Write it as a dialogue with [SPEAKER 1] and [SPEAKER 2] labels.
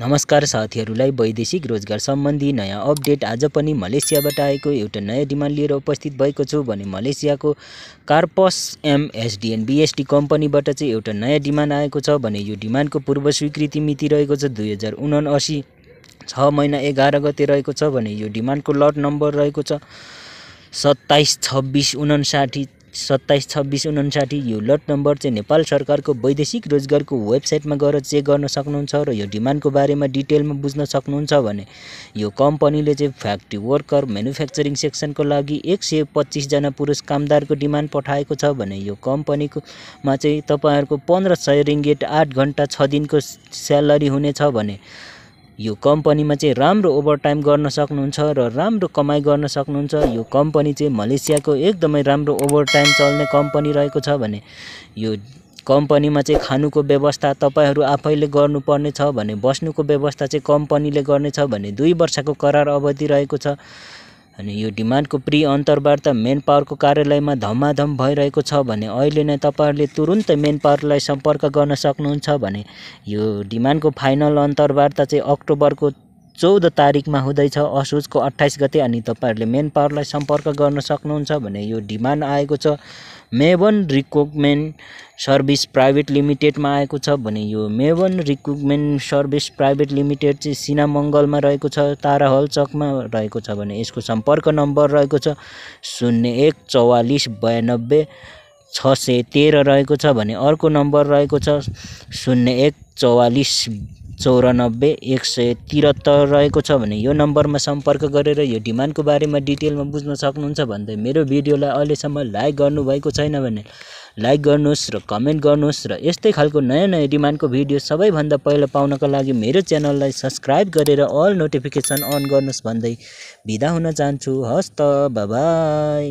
[SPEAKER 1] नमस्कार साथीहरूलाई वैदेशिक रोजगार सम्बन्धी नयाँ अपडेट आज पनि मलेसियाबाट आएको एउटा नयाँ डिमान्ड लिएर उपस्थित भएको छु भने मलेसियाको कार्पस एमएसडिएन बिएसडी कम्पनीबाट चाहिँ एउटा नयाँ डिमान्ड आएको छ भने यो डिमान्डको पूर्व स्वीकृति मिति रहेको छ दुई हजार उनासी छ महिना एघार गते रहेको छ भने यो डिमान्डको लट नम्बर रहेको छ सत्ताइस छब्बिस उनासाठी सत्ताइस छब्बिस उनासाठी यो लट नम्बर चाहिँ नेपाल सरकारको वैदेशिक रोजगारको वेबसाइटमा गएर चेक गर्न सक्नुहुन्छ र यो डिमान्डको बारेमा डिटेलमा बुझ्न सक्नुहुन्छ भने यो कम्पनीले चाहिँ फ्याक्ट्री वर्कर म्यानुफ्याक्चरिङ सेक्सनको लागि एक सय पच्चिसजना पुरुष कामदारको डिमान्ड पठाएको छ भने यो कम्पनीकोमा चाहिँ तपाईँहरूको पन्ध्र सय रिङ्गेट आठ घन्टा छ दिनको स्यालेरी हुनेछ भने यो कम्पनीमा चाहिँ राम्रो ओभरटाइम गर्न सक्नुहुन्छ र राम्रो कमाइ गर्न सक्नुहुन्छ। यो कम्पनी चाहिँ मलेसियाको एकदमै राम्रो ओभरटाइम चल्ने कम्पनी रहेको छ भने यो कम्पनीमा चाहिँ खानुको व्यवस्था तपाईँहरू आफैले गर्नुपर्ने छ भने बस्नुको व्यवस्था चाहिँ कम्पनीले गर्नेछ भने दुई वर्षको करार अवधि रहेको छ। अनि यो डिमान्डको प्रि अन्तर्वार्ता मेन पावरको कार्यालयमा धमाधम भइरहेको छ भने अहिले नै तपाईँहरूले तुरुन्तै मेन पावरलाई सम्पर्क गर्न सक्नुहुन्छ भने यो डिमान्डको फाइनल अन्तर्वार्ता चाहिँ अक्टोबरको चौध तारिकमा हुँदैछ असोजको अट्ठाइस गते अनि तपाईँहरूले मेन पावरलाई सम्पर्क गर्न सक्नुहुन्छ भने यो डिमान्ड आएको छ। मेवन रिक्रुटमेन्ट सर्भिस प्राइभेट लिमिटेडमा आएको छ भने यो मेवन रिक्रुटमेन्ट सर्भिस प्राइभेट लिमिटेड चाहिँ सिनामङ्गलमा रहेको छ तारा हल चकमा रहेको छ भने यसको सम्पर्क नम्बर रहेको छ शून्य एक चौवालिस बयानब्बे छ सय तेह्र रहेको छ भने अर्को नम्बर रहेको छ शून्य एक चौवालिस चौरानब्बे एक सय त्रिहत्तर रहेको छ भने यो नम्बरमा सम्पर्क गरेर यो डिमान्डको बारेमा डिटेलमा बुझ्न सक्नुहुन्छ भन्दै मेरो भिडियोलाई अहिलेसम्म लाइक गर्नुभएको छैन भने लाइक गर्नुहोस् र कमेन्ट गर्नुहोस् र यस्तै खालको नयाँ नयाँ डिमान्डको भिडियो सबैभन्दा पहिला पाउनको लागि मेरो च्यानललाई सब्सक्राइब गरेर अल नोटिफिकेसन अन गर्नुहोस् भन्दै बिदा हुन चाहन्छु। हस् त बाई